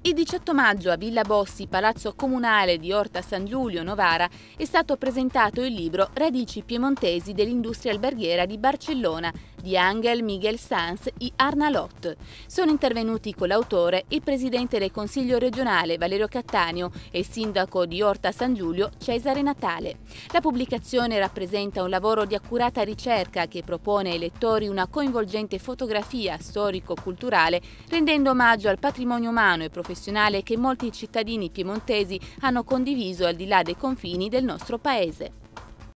Il 18 maggio a Villa Bossi, Palazzo Comunale di Orta San Giulio, Novara, è stato presentato il libro Radici piemontesi dell'industria alberghiera di Barcellona di Angel Miguel Sanz e Arnalot. Sono intervenuti con l'autore il presidente del Consiglio regionale Valerio Cattaneo e il sindaco di Orta San Giulio Cesare Natale. La pubblicazione rappresenta un lavoro di accurata ricerca che propone ai lettori una coinvolgente fotografia storico-culturale rendendo omaggio al patrimonio umano e professionale che molti cittadini piemontesi hanno condiviso al di là dei confini del nostro paese.